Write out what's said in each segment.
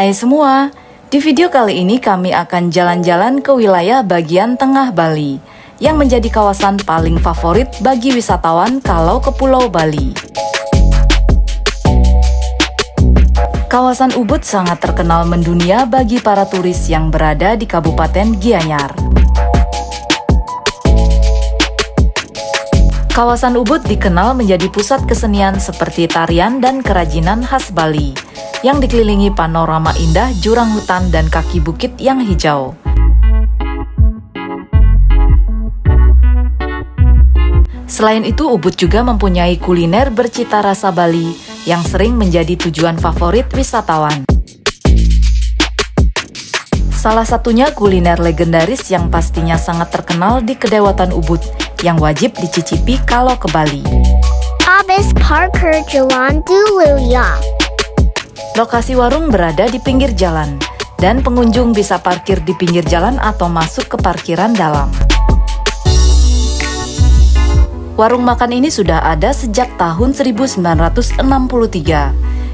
Hai semua, di video kali ini kami akan jalan-jalan ke wilayah bagian tengah Bali yang menjadi kawasan paling favorit bagi wisatawan kalau ke Pulau Bali. Kawasan Ubud sangat terkenal mendunia bagi para turis yang berada di Kabupaten Gianyar. Kawasan Ubud dikenal menjadi pusat kesenian seperti tarian dan kerajinan khas Bali yang dikelilingi panorama indah jurang hutan dan kaki bukit yang hijau. Selain itu, Ubud juga mempunyai kuliner bercita rasa Bali yang sering menjadi tujuan favorit wisatawan. Salah satunya kuliner legendaris yang pastinya sangat terkenal di Kedewatan Ubud yang wajib dicicipi kalau ke Bali. Abis Parker Jalan dulu ya. Lokasi warung berada di pinggir jalan, dan pengunjung bisa parkir di pinggir jalan atau masuk ke parkiran dalam. Warung makan ini sudah ada sejak tahun 1963,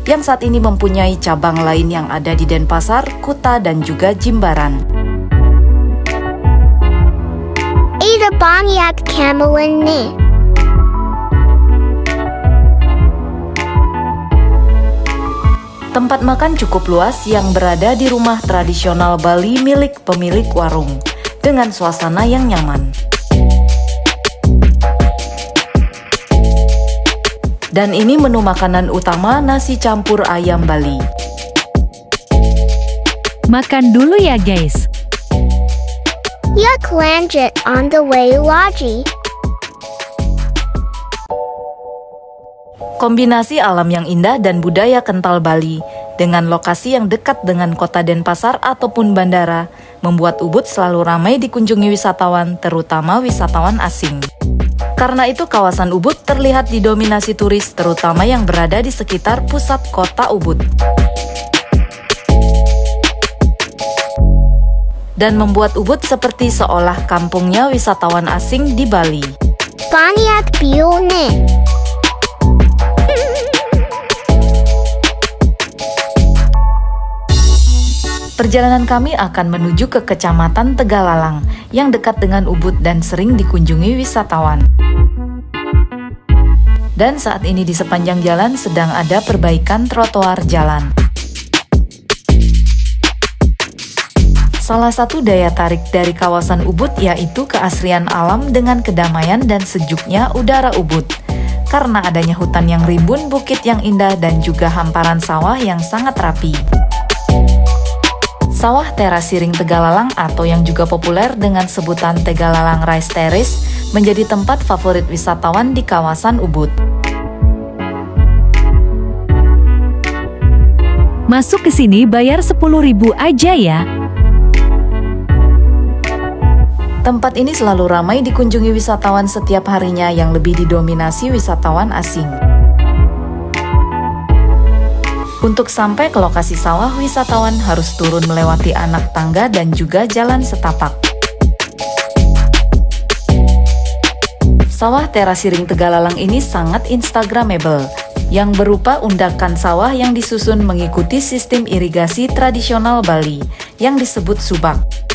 yang saat ini mempunyai cabang lain yang ada di Denpasar, Kuta, dan juga Jimbaran. Ada banyak camelan nih. Tempat makan cukup luas yang berada di rumah tradisional Bali milik pemilik warung dengan suasana yang nyaman. Dan ini menu makanan utama nasi campur ayam Bali. Makan dulu ya guys. Yak lanjut on the way lagi. Kombinasi alam yang indah dan budaya kental Bali dengan lokasi yang dekat dengan kota Denpasar ataupun bandara membuat Ubud selalu ramai dikunjungi wisatawan, terutama wisatawan asing. Karena itu kawasan Ubud terlihat didominasi turis terutama yang berada di sekitar pusat kota Ubud. Dan membuat Ubud seperti seolah kampungnya wisatawan asing di Bali. Banyak nih. Perjalanan kami akan menuju ke Kecamatan Tegalalang yang dekat dengan Ubud dan sering dikunjungi wisatawan. Dan saat ini di sepanjang jalan sedang ada perbaikan trotoar jalan. Salah satu daya tarik dari kawasan Ubud yaitu keasrian alam dengan kedamaian dan sejuknya udara Ubud. Karena adanya hutan yang rimbun, bukit yang indah, dan juga hamparan sawah yang sangat rapi. Sawah teras siring Tegalalang atau yang juga populer dengan sebutan Tegalalang Rice Terrace menjadi tempat favorit wisatawan di kawasan Ubud. Masuk ke sini bayar 10.000 aja ya. Tempat ini selalu ramai dikunjungi wisatawan setiap harinya yang lebih didominasi wisatawan asing. Untuk sampai ke lokasi sawah, wisatawan harus turun melewati anak tangga dan juga jalan setapak. Sawah terasiring Tegalalang ini sangat instagramable, yang berupa undakan sawah yang disusun mengikuti sistem irigasi tradisional Bali yang disebut subak.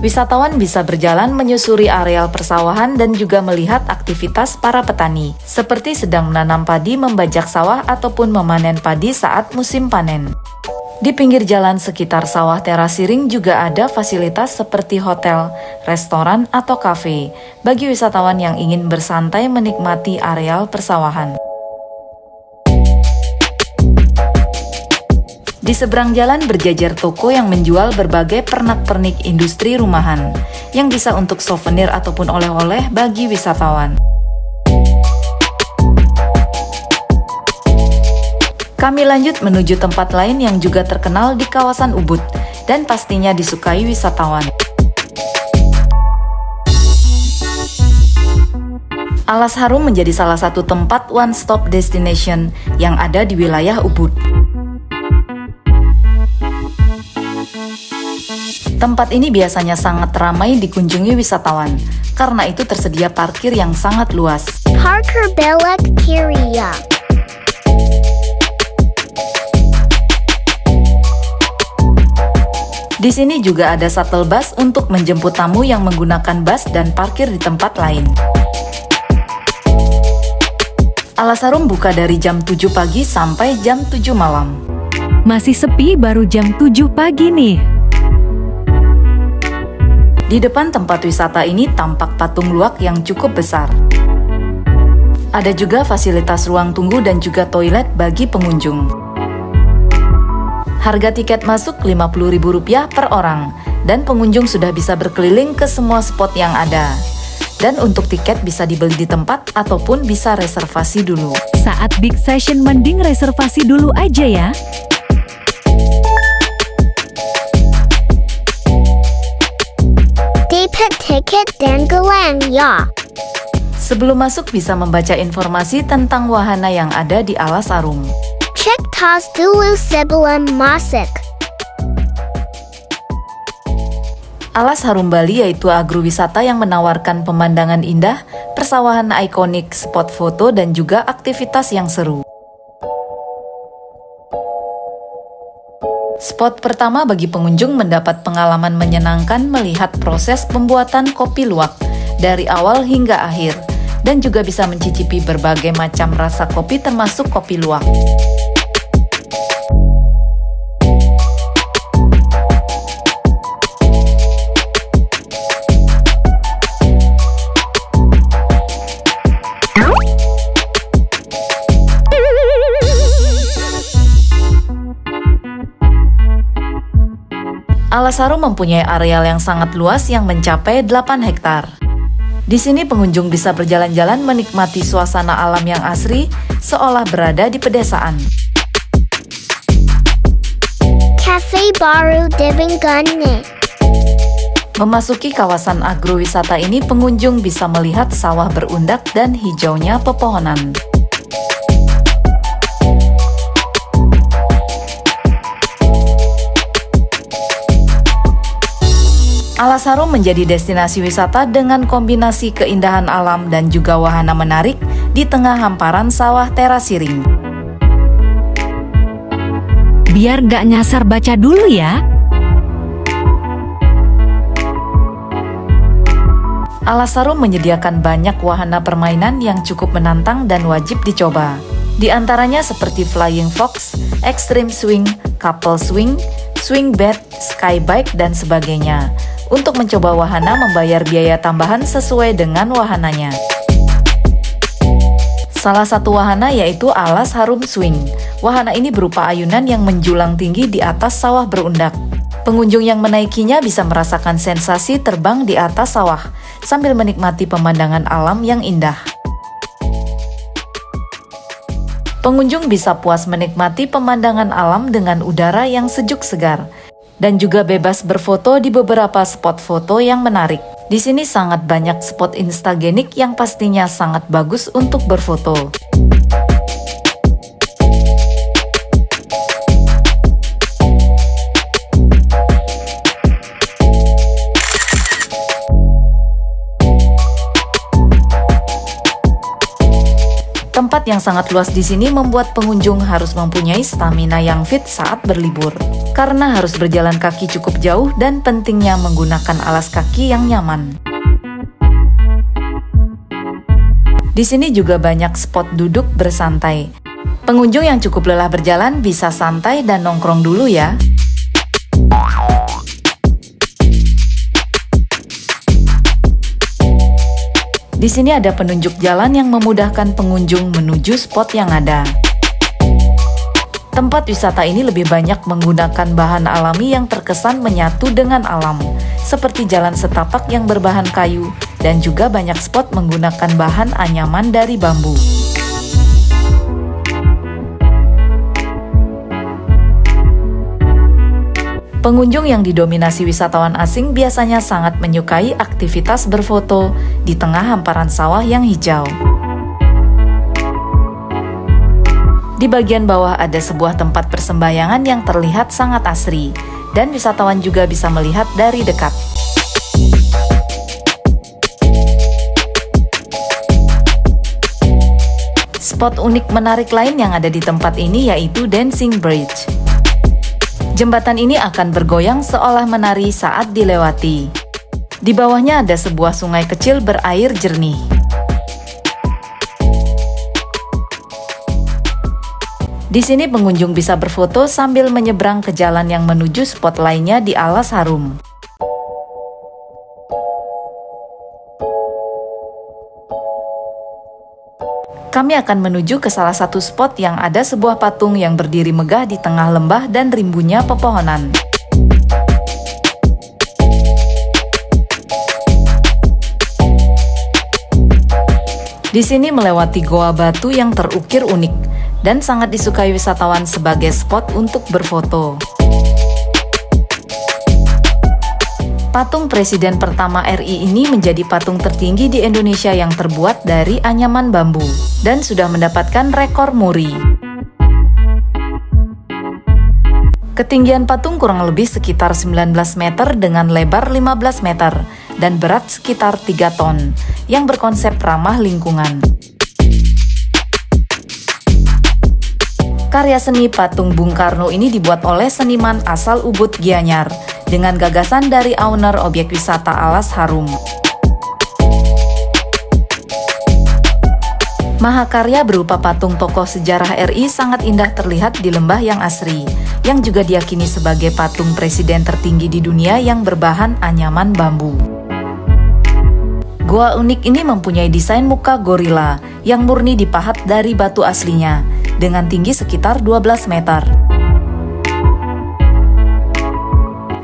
Wisatawan bisa berjalan menyusuri areal persawahan dan juga melihat aktivitas para petani, seperti sedang menanam padi, membajak sawah, ataupun memanen padi saat musim panen. Di pinggir jalan sekitar sawah terasiring juga ada fasilitas seperti hotel, restoran, atau kafe bagi wisatawan yang ingin bersantai menikmati areal persawahan. Di seberang jalan berjajar toko yang menjual berbagai pernak-pernik industri rumahan yang bisa untuk souvenir ataupun oleh-oleh bagi wisatawan. Kami lanjut menuju tempat lain yang juga terkenal di kawasan Ubud dan pastinya disukai wisatawan. Alas Harum menjadi salah satu tempat one-stop destination yang ada di wilayah Ubud. Tempat ini biasanya sangat ramai dikunjungi wisatawan, karena itu tersedia parkir yang sangat luas. Parker Kiria. Di sini juga ada shuttle bus untuk menjemput tamu yang menggunakan bus dan parkir di tempat lain. Alasarum buka dari jam 7 pagi sampai jam 7 malam. Masih sepi baru jam 7 pagi nih. Di depan tempat wisata ini tampak patung luak yang cukup besar. Ada juga fasilitas ruang tunggu dan juga toilet bagi pengunjung. Harga tiket masuk Rp50.000 per orang dan pengunjung sudah bisa berkeliling ke semua spot yang ada. Dan untuk tiket bisa dibeli di tempat ataupun bisa reservasi dulu. Saat big session mending reservasi dulu aja ya. Tiket dan gelang ya. Sebelum masuk bisa membaca informasi tentang wahana yang ada di Alas Arum. Cek tas dulu sebelum masuk. Alas Harum Bali yaitu agrowisata yang menawarkan pemandangan indah, persawahan ikonik, spot foto, dan juga aktivitas yang seru. Spot pertama bagi pengunjung mendapat pengalaman menyenangkan melihat proses pembuatan kopi luwak dari awal hingga akhir, dan juga bisa mencicipi berbagai macam rasa kopi termasuk kopi luwak. Alasaru mempunyai areal yang sangat luas yang mencapai 8 hektar. Di sini pengunjung bisa berjalan-jalan menikmati suasana alam yang asri seolah berada di pedesaan. Cafe baru. Memasuki kawasan agrowisata ini pengunjung bisa melihat sawah berundak dan hijaunya pepohonan. Alasarum menjadi destinasi wisata dengan kombinasi keindahan alam dan juga wahana menarik di tengah hamparan sawah terasiring. Biar gak nyasar baca dulu ya. Alasarum menyediakan banyak wahana permainan yang cukup menantang dan wajib dicoba. Di antaranya seperti Flying Fox, Extreme Swing, Couple Swing, Swing Bed, Sky Bike, dan sebagainya. Untuk mencoba wahana membayar biaya tambahan sesuai dengan wahananya. Salah satu wahana yaitu alas harum swing. Wahana ini berupa ayunan yang menjulang tinggi di atas sawah berundak. Pengunjung yang menaikinya bisa merasakan sensasi terbang di atas sawah sambil menikmati pemandangan alam yang indah. Pengunjung bisa puas menikmati pemandangan alam dengan udara yang sejuk segar dan juga bebas berfoto di beberapa spot foto yang menarik. Di sini sangat banyak spot instagenik yang pastinya sangat bagus untuk berfoto. Tempat yang sangat luas di sini membuat pengunjung harus mempunyai stamina yang fit saat berlibur. Karena harus berjalan kaki cukup jauh dan pentingnya menggunakan alas kaki yang nyaman. Di sini juga banyak spot duduk bersantai. Pengunjung yang cukup lelah berjalan bisa santai dan nongkrong dulu ya. Di sini ada penunjuk jalan yang memudahkan pengunjung menuju spot yang ada. Tempat wisata ini lebih banyak menggunakan bahan alami yang terkesan menyatu dengan alam, seperti jalan setapak yang berbahan kayu, dan juga banyak spot menggunakan bahan anyaman dari bambu. Pengunjung yang didominasi wisatawan asing biasanya sangat menyukai aktivitas berfoto di tengah hamparan sawah yang hijau. Di bagian bawah ada sebuah tempat persembahyangan yang terlihat sangat asri, dan wisatawan juga bisa melihat dari dekat. Spot unik menarik lain yang ada di tempat ini yaitu Dancing Bridge. Jembatan ini akan bergoyang seolah menari saat dilewati. Di bawahnya ada sebuah sungai kecil berair jernih. Di sini pengunjung bisa berfoto sambil menyeberang ke jalan yang menuju spot lainnya di Alas Harum. Kami akan menuju ke salah satu spot yang ada sebuah patung yang berdiri megah di tengah lembah dan rimbunya pepohonan. Di sini melewati goa batu yang terukir unik dan sangat disukai wisatawan sebagai spot untuk berfoto. Patung Presiden pertama RI ini menjadi patung tertinggi di Indonesia yang terbuat dari anyaman bambu dan sudah mendapatkan rekor muri. Ketinggian patung kurang lebih sekitar 19 meter dengan lebar 15 meter dan berat sekitar 3 ton yang berkonsep ramah lingkungan. Karya seni patung Bung Karno ini dibuat oleh seniman asal Ubud Gianyar dengan gagasan dari owner objek wisata Alas Harum. Mahakarya berupa patung tokoh sejarah RI sangat indah terlihat di lembah yang asri, yang juga diyakini sebagai patung presiden tertinggi di dunia yang berbahan anyaman bambu. Gua unik ini mempunyai desain muka gorila yang murni dipahat dari batu aslinya, dengan tinggi sekitar 12 meter.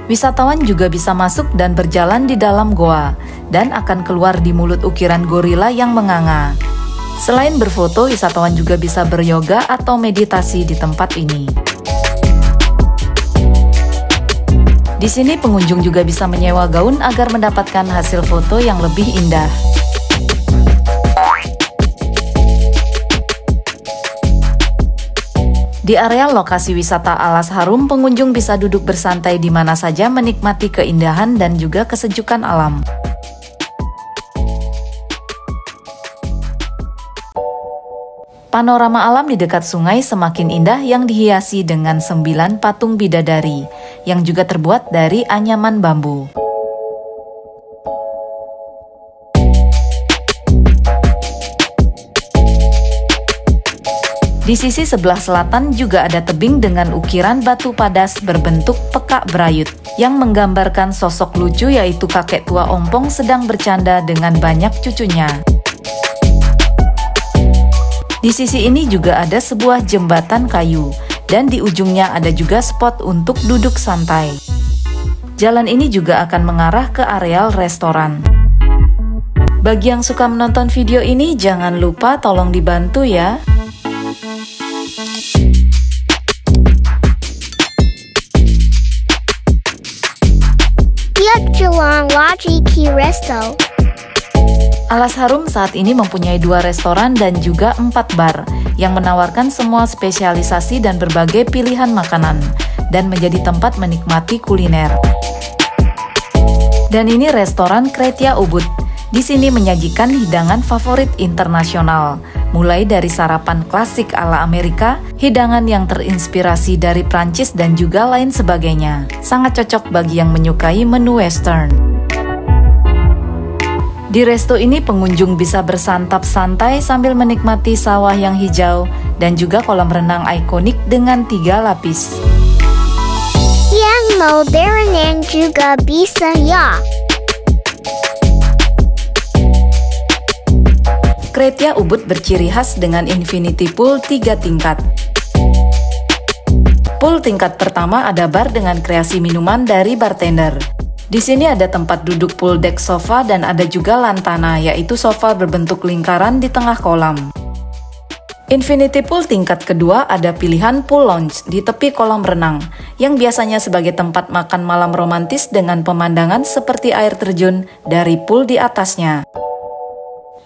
Wisatawan juga bisa masuk dan berjalan di dalam goa dan akan keluar di mulut ukiran gorila yang menganga. Selain berfoto, wisatawan juga bisa beryoga atau meditasi di tempat ini. Di sini pengunjung juga bisa menyewa gaun agar mendapatkan hasil foto yang lebih indah. Di area lokasi wisata Alas Harum, pengunjung bisa duduk bersantai di mana saja menikmati keindahan dan juga kesejukan alam. Panorama alam di dekat sungai semakin indah yang dihiasi dengan sembilan patung bidadari yang juga terbuat dari anyaman bambu. Di sisi sebelah selatan juga ada tebing dengan ukiran batu padas berbentuk pekak berayut yang menggambarkan sosok lucu yaitu kakek tua ompong sedang bercanda dengan banyak cucunya. Di sisi ini juga ada sebuah jembatan kayu dan di ujungnya ada juga spot untuk duduk santai. Jalan ini juga akan mengarah ke areal restoran. Bagi yang suka menonton video ini, jangan lupa tolong dibantu ya. Jalan Lajiki Resto. Alas Harum saat ini mempunyai dua restoran dan juga empat bar yang menawarkan semua spesialisasi dan berbagai pilihan makanan dan menjadi tempat menikmati kuliner. Dan ini restoran Kretia Ubud. Di sini menyajikan hidangan favorit internasional, mulai dari sarapan klasik ala Amerika, hidangan yang terinspirasi dari Prancis dan juga lain sebagainya. Sangat cocok bagi yang menyukai menu western. Di resto ini pengunjung bisa bersantap santai sambil menikmati sawah yang hijau dan juga kolam renang ikonik dengan tiga lapis. Yang modern yang juga bisa ya. Kretia Ubud berciri khas dengan infinity pool 3 tingkat. Pool tingkat pertama ada bar dengan kreasi minuman dari bartender. Di sini ada tempat duduk pool deck sofa dan ada juga lantana, yaitu sofa berbentuk lingkaran di tengah kolam. Infinity Pool tingkat kedua ada pilihan pool lounge di tepi kolam renang, yang biasanya sebagai tempat makan malam romantis dengan pemandangan seperti air terjun dari pool di atasnya.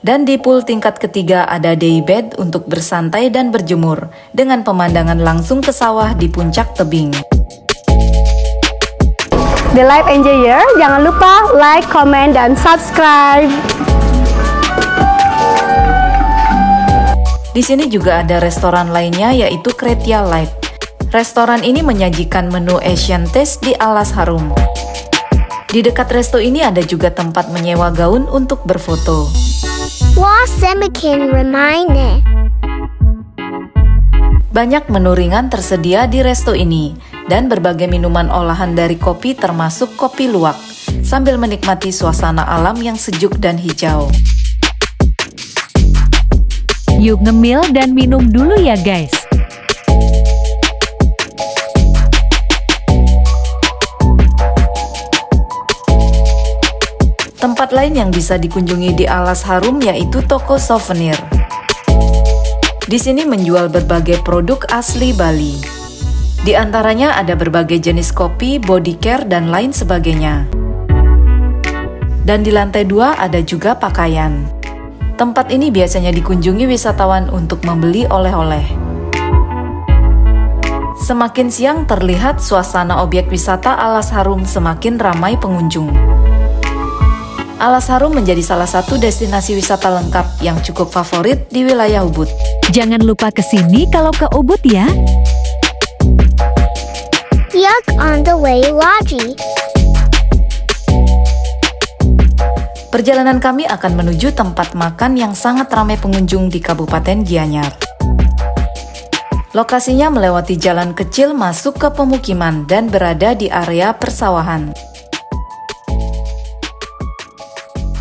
Dan di pool tingkat ketiga ada day bed untuk bersantai dan berjemur dengan pemandangan langsung ke sawah di puncak tebing. The Live Enjoyer, jangan lupa like, comment, dan subscribe. Di sini juga ada restoran lainnya yaitu Kretia Light. Restoran ini menyajikan menu Asian Taste di alas harum. Di dekat resto ini ada juga tempat menyewa gaun untuk berfoto. Wah semakin remine. Banyak menu ringan tersedia di resto ini, dan berbagai minuman olahan dari kopi termasuk kopi luwak, sambil menikmati suasana alam yang sejuk dan hijau. Yuk ngemil dan minum dulu ya guys. Tempat lain yang bisa dikunjungi di Alas Harum yaitu toko souvenir. Di sini menjual berbagai produk asli Bali. Di antaranya ada berbagai jenis kopi, body care, dan lain sebagainya. Dan di lantai dua ada juga pakaian. Tempat ini biasanya dikunjungi wisatawan untuk membeli oleh-oleh. Semakin siang terlihat suasana objek wisata Alas Harum semakin ramai pengunjung. Alas Harum menjadi salah satu destinasi wisata lengkap yang cukup favorit di wilayah Ubud. Jangan lupa ke sini kalau ke Ubud ya. Yuck on the way Logi. Perjalanan kami akan menuju tempat makan yang sangat ramai pengunjung di Kabupaten Gianyar. Lokasinya melewati jalan kecil masuk ke pemukiman dan berada di area persawahan.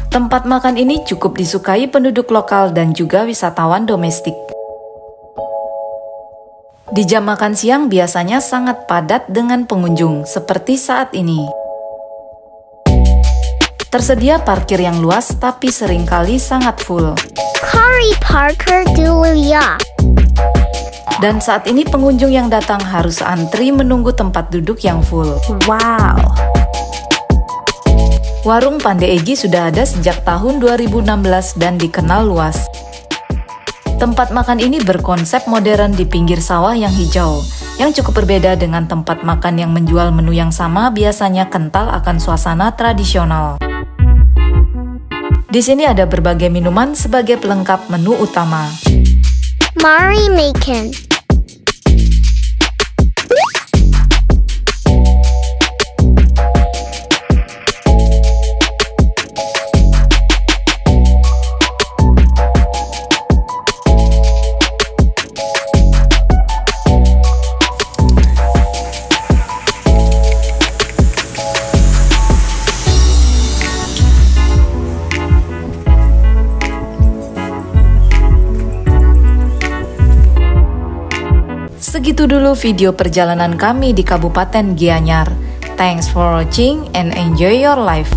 Tempat makan ini cukup disukai penduduk lokal dan juga wisatawan domestik. Di jam makan siang biasanya sangat padat dengan pengunjung, seperti saat ini. Tersedia parkir yang luas tapi sering kali sangat full. Kari Parker dulu ya. Dan saat ini pengunjung yang datang harus antri menunggu tempat duduk yang full. Wow. Warung Pande Egi sudah ada sejak tahun 2016 dan dikenal luas. Tempat makan ini berkonsep modern di pinggir sawah yang hijau, yang cukup berbeda dengan tempat makan yang menjual menu yang sama biasanya kental akan suasana tradisional. Di sini ada berbagai minuman sebagai pelengkap menu utama. Mari makan. Segitu dulu video perjalanan kami di Kabupaten Gianyar. Thanks for watching and enjoy your life.